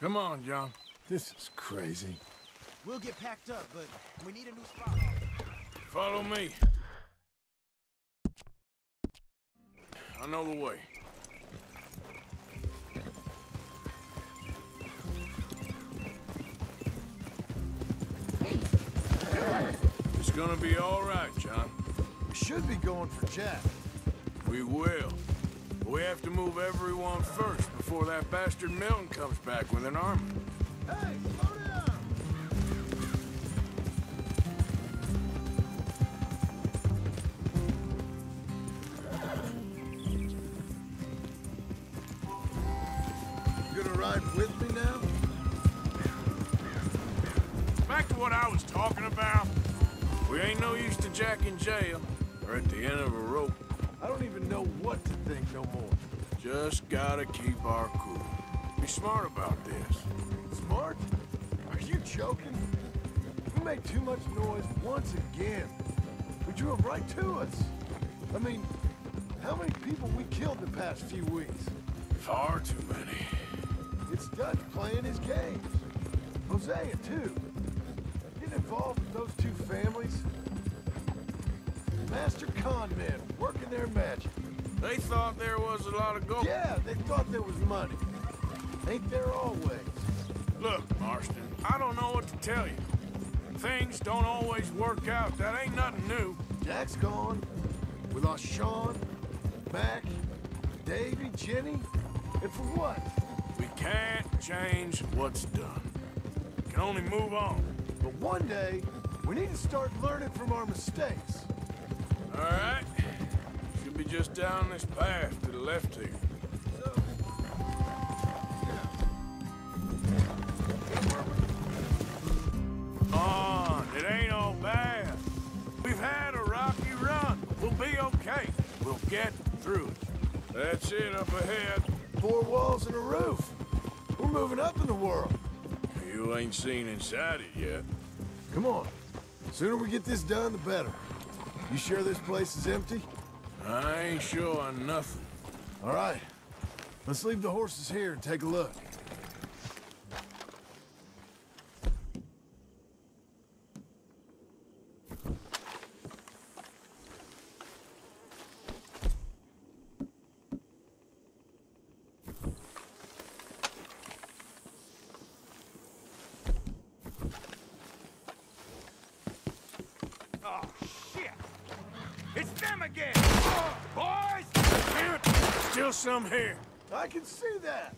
Come on, John. This is crazy. We'll get packed up, but we need a new spot. Follow me. I know the way. It's gonna be all right, John. We should be going for Jack. We will. We have to move everyone first before that bastard Milton comes back with an army. Hey, slow down! You gonna ride with me now? Back to what I was talking about. We ain't no use to Jack in jail or at the end of a rope. I don't even know what to think no more. Just gotta keep our cool. Be smart about this. Smart? Are you joking? We made too much noise once again. We drew them right to us. I mean, how many people we killed the past few weeks? Far too many. It's Dutch playing his games. Hosea, too. Get involved with those two families. Master con men working their magic. They thought there was a lot of gold. Yeah, they thought there was money. Ain't there always? Look, Marston, I don't know what to tell you. Things don't always work out. That ain't nothing new. Jack's gone. We lost Sean, Mac, Davy, Jenny. And for what? We can't change what's done. We can only move on. But one day, we need to start learning from our mistakes. All right? Should be just down this path to the left here. On, it ain't all bad. We've had a rocky run. We'll be okay. We'll get through it. That's it up ahead. Four walls and a roof. We're moving up in the world. You ain't seen inside it yet. Come on. The Sooner we get this done, the better. You sure this place is empty? I ain't sure on nothing. All right. Let's leave the horses here and take a look. Oh, shit! It's them again! Boys! Damn it! Some here. I can see that.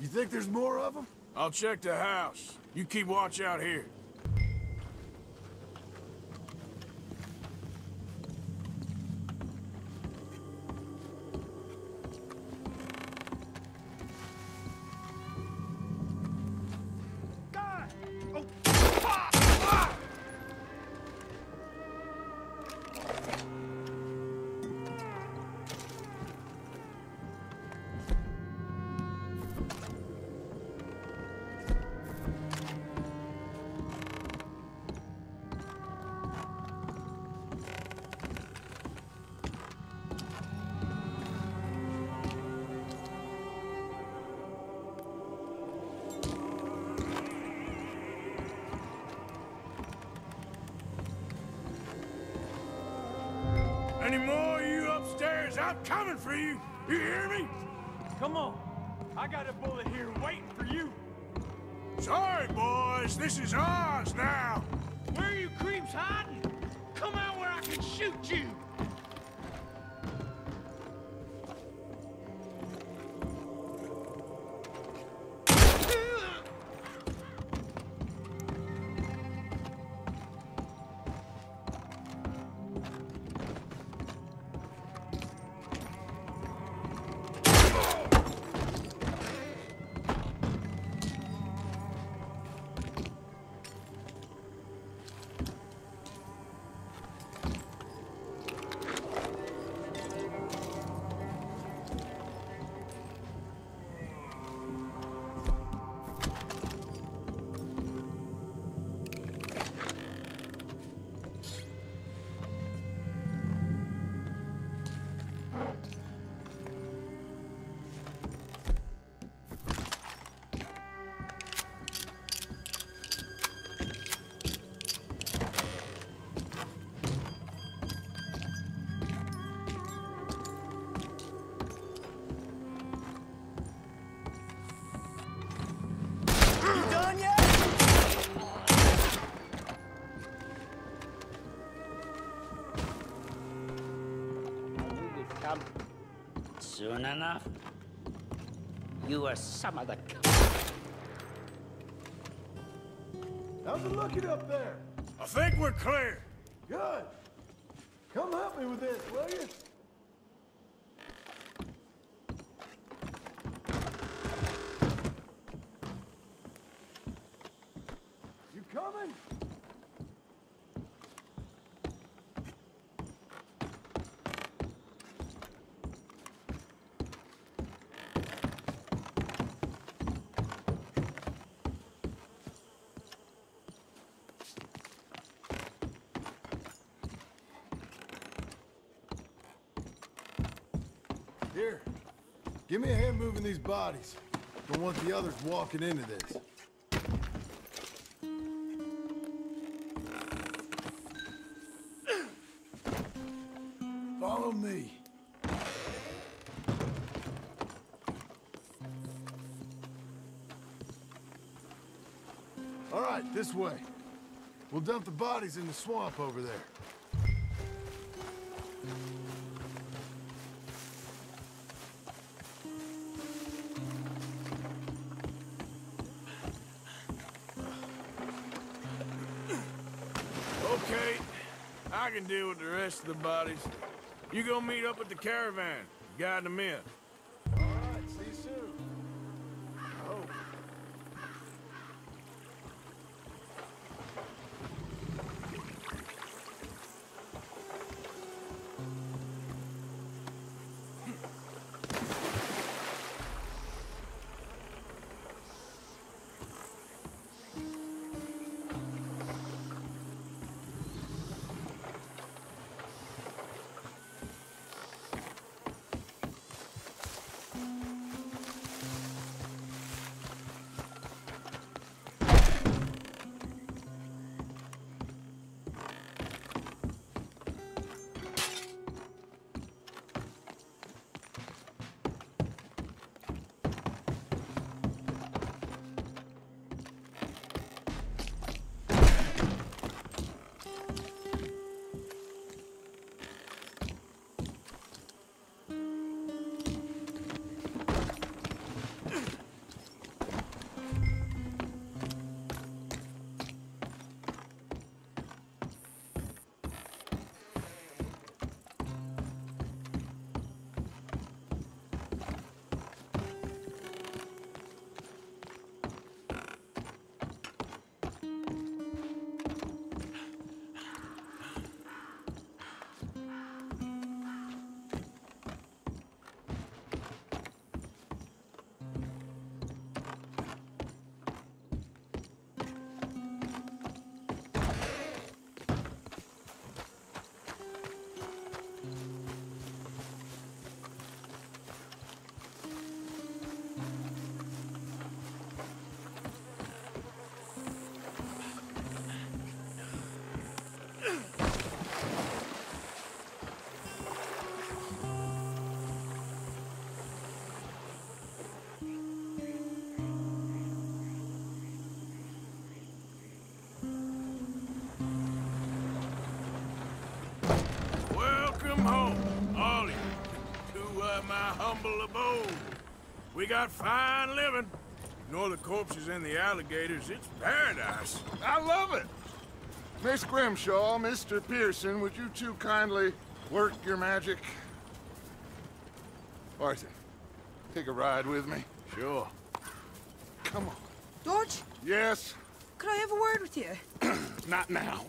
You think there's more of them? I'll check the house. You keep watch out here. I'm coming for you. You hear me? Come on. I got a bullet here waiting for you. Sorry, boys. This is ours now. Where are you creeps hiding? Come out where I can shoot you. You soon enough. You are some of the. How's it looking up there? I think we're clear. Good. Come help me with this, will you? Here, give me a hand moving these bodies. Don't want the others walking into this. Follow me. All right, this way. We'll dump the bodies in the swamp over there. I can deal with the rest of the bodies. You go meet up with the caravan, guide them in. Humble abode. We got fine living. Ignore the corpses and the alligators. It's paradise. I love it. Miss Grimshaw, Mr. Pearson, would you two kindly work your magic? Arthur, take a ride with me. Sure. Come on. George, Yes? could I have a word with you? Not now.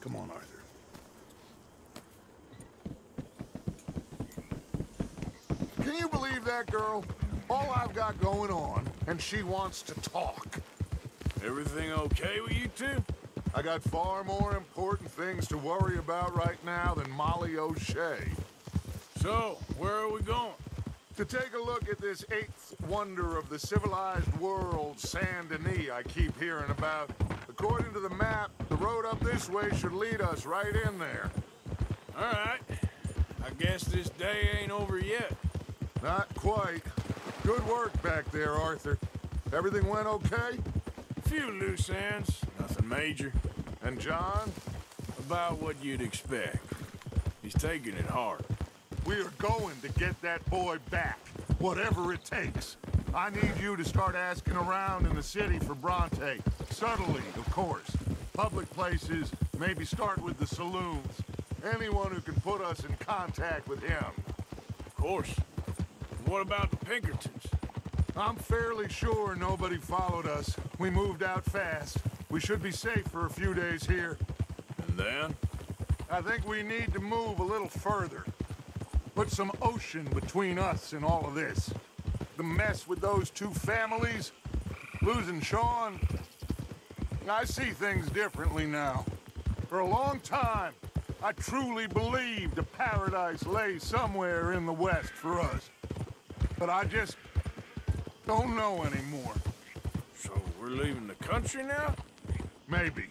Come on, Arthur. Can you believe that girl? All I've got going on, and she wants to talk. Everything okay with you two? I got far more important things to worry about right now than Molly O'Shea. So, where are we going? To take a look at this eighth wonder of the civilized world, Saint Denis, I keep hearing about. According to the map, the road up this way should lead us right in there. All right. I guess this day ain't over yet. Not quite. Good work back there, Arthur. Everything went okay? A few loose ends, nothing major. And John? About what you'd expect. He's taking it hard. We are going to get that boy back, whatever it takes. I need you to start asking around in the city for Bronte. Subtly, of course. Public places, maybe start with the saloons. Anyone who can put us in contact with him. Of course. What about the Pinkertons? I'm fairly sure nobody followed us. We moved out fast. We should be safe for a few days here. And then? I think we need to move a little further. Put some ocean between us and all of this. The mess with those two families, losing Sean. I see things differently now. For a long time, I truly believed a paradise lay somewhere in the west for us. But I just don't know anymore. So we're leaving the country now? Maybe.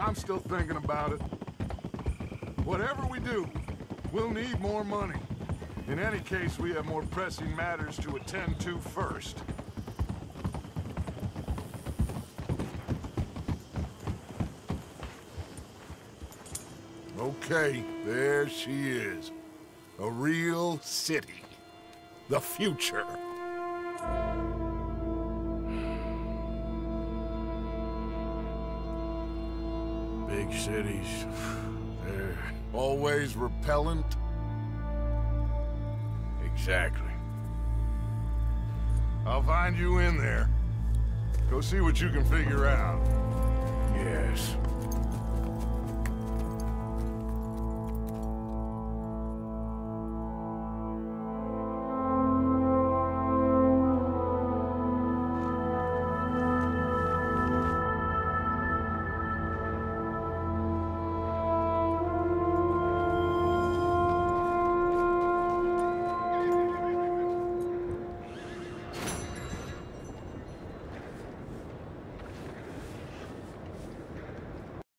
I'm still thinking about it. Whatever we do, we'll need more money. In any case, we have more pressing matters to attend to first. Okay, there she is. A real city. The future. Big cities. They're Always repellent. exactly. I'll find you in there. Go see what you can figure out.